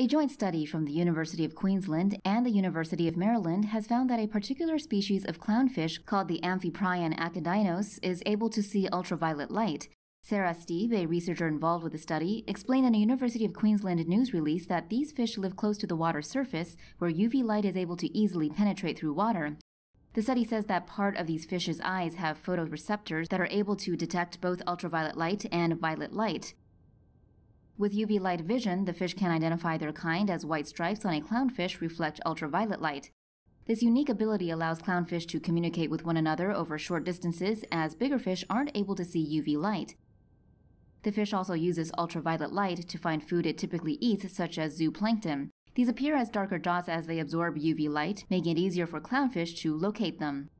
A joint study from the University of Queensland and the University of Maryland has found that a particular species of clownfish called the Amphiprion akindynos is able to see ultraviolet light. Sara Stieb, a researcher involved with the study, explained in a University of Queensland news release that these fish live close to the water surface, where UV light is able to easily penetrate through water. The study says that part of these fish's eyes have photoreceptors that are able to detect both ultraviolet light and violet light. With UV light vision, the fish can identify their kind as white stripes on a clownfish reflect ultraviolet light. This unique ability allows clownfish to communicate with one another over short distances as bigger fish aren't able to see UV light. The fish also uses ultraviolet light to find food it typically eats, such as zooplankton. These appear as darker dots as they absorb UV light, making it easier for clownfish to locate them.